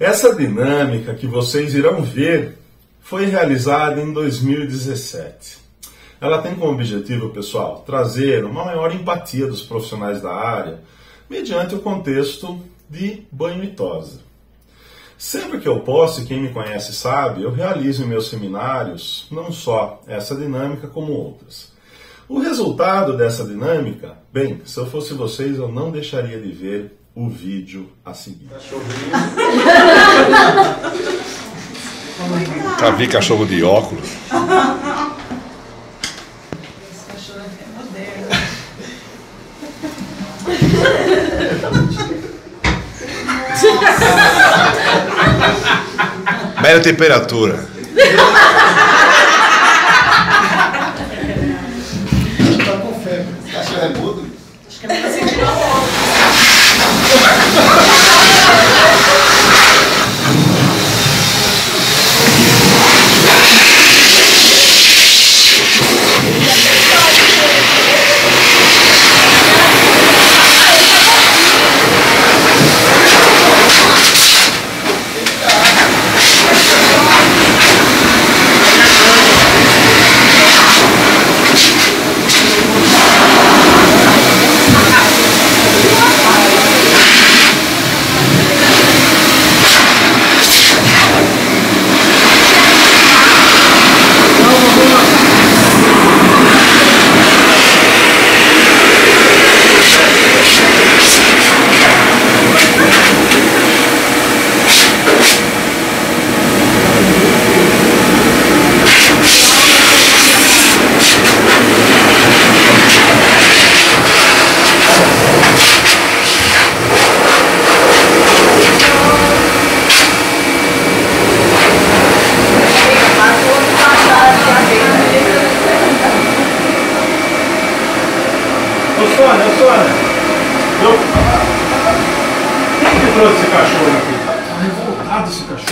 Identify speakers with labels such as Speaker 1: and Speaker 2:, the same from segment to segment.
Speaker 1: Essa dinâmica que vocês irão ver foi realizada em 2017. Ela tem como objetivo, pessoal, trazer uma maior empatia dos profissionais da área mediante o contexto de banho e tosa. Sempre que eu posso, e quem me conhece sabe, eu realizo em meus seminários não só essa dinâmica como outras. O resultado dessa dinâmica, bem, se eu fosse vocês, eu não deixaria de ver o vídeo a seguir.
Speaker 2: Já vi cachorro de óculos.
Speaker 3: Esse cachorro é moderno.
Speaker 2: Média temperatura.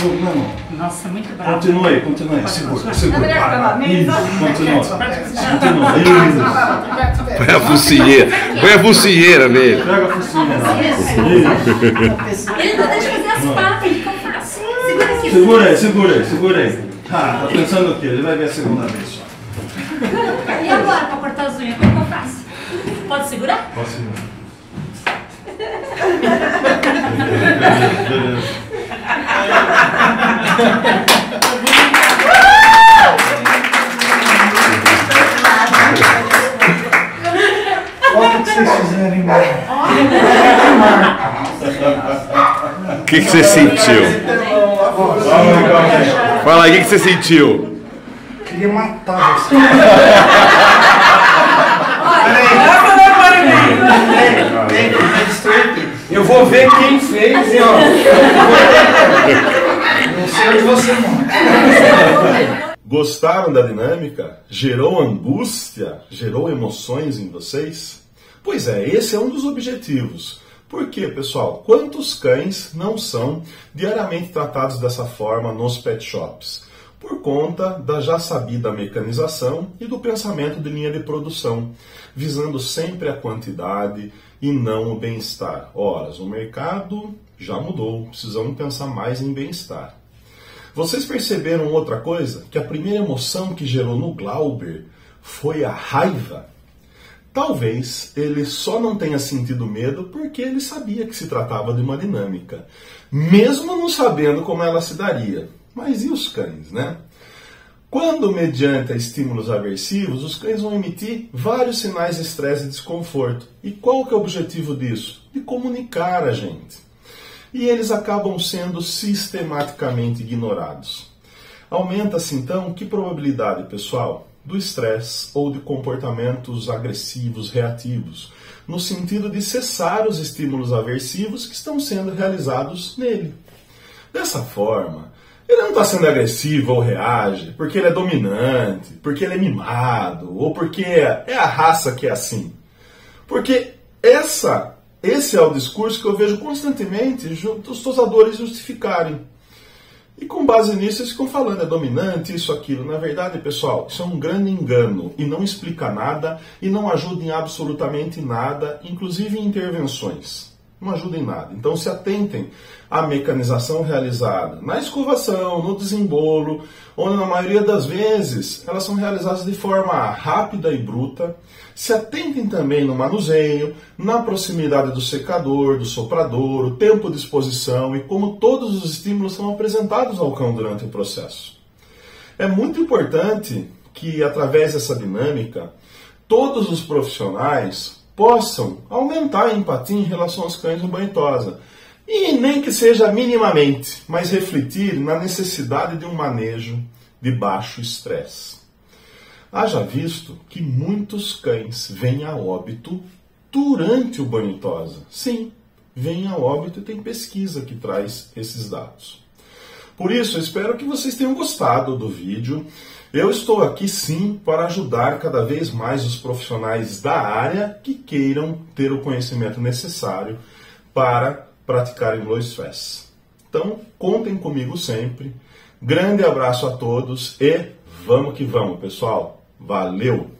Speaker 1: né, irmão?
Speaker 3: Nossa, muito bravo.
Speaker 1: Continue aí, continue aí, segura, segura. continua. Continua, isso.
Speaker 2: Põe a focinheira. Põe a focinheira nele.
Speaker 1: Pega a focinha. Isso.
Speaker 4: Ele não deixa fazer as patas, ele faz. Segura aqui.
Speaker 1: Segura aí, segura aí, segura aí. Ah, tá pensando o quê? Ele vai ver a segunda vez só.
Speaker 4: E agora, pra cortar as unhas, como que eu faço? Pode segurar?
Speaker 1: Posso segurar.
Speaker 5: Olha o que vocês fizeram.
Speaker 2: O que, que você sentiu? Fala aí, o que, que você sentiu?
Speaker 5: Queria matar você. Eu vou ver quem fez e ó. Não
Speaker 1: Gostaram da dinâmica? Gerou angústia? Gerou emoções em vocês? Pois é, esse é um dos objetivos. Por quê, pessoal? Quantos cães não são diariamente tratados dessa forma nos pet shops? Por conta da já sabida mecanização e do pensamento de linha de produção, visando sempre a quantidade e não o bem-estar. Ora, o mercado já mudou, precisamos pensar mais em bem-estar. Vocês perceberam outra coisa? Que a primeira emoção que gerou no Glauber foi a raiva. Talvez ele só não tenha sentido medo porque ele sabia que se tratava de uma dinâmica, mesmo não sabendo como ela se daria. Mas e os cães, né? Quando, mediante estímulos aversivos, os cães vão emitir vários sinais de estresse e desconforto. E qual que é o objetivo disso? De comunicar a gente e eles acabam sendo sistematicamente ignorados. Aumenta-se então que probabilidade, pessoal, do estresse ou de comportamentos agressivos, reativos, no sentido de cessar os estímulos aversivos que estão sendo realizados nele. Dessa forma, ele não está sendo agressivo ou reage porque ele é dominante, porque ele é mimado, ou porque é a raça que é assim. Porque essa esse é o discurso que eu vejo constantemente os tosadores justificarem. E com base nisso eles ficam falando, é dominante, isso, aquilo. Na verdade, pessoal, isso é um grande engano e não explica nada e não ajuda em absolutamente nada, inclusive em intervenções. Não ajuda em nada. Então se atentem à mecanização realizada na escovação, no desembolo, onde na maioria das vezes elas são realizadas de forma rápida e bruta. Se atentem também no manuseio, na proximidade do secador, do soprador, o tempo de exposição e como todos os estímulos são apresentados ao cão durante o processo. É muito importante que, através dessa dinâmica, todos os profissionais possam aumentar a empatia em relação aos cães banho tosa. E nem que seja minimamente, mas refletir na necessidade de um manejo de baixo estresse. Haja visto que muitos cães vêm a óbito durante o banho tosa. Sim, vêm a óbito e tem pesquisa que traz esses dados. Por isso, espero que vocês tenham gostado do vídeo. Eu estou aqui sim para ajudar cada vez mais os profissionais da área que queiram ter o conhecimento necessário para praticarem low stress. Então, contem comigo sempre. Grande abraço a todos e vamos que vamos, pessoal. Valeu!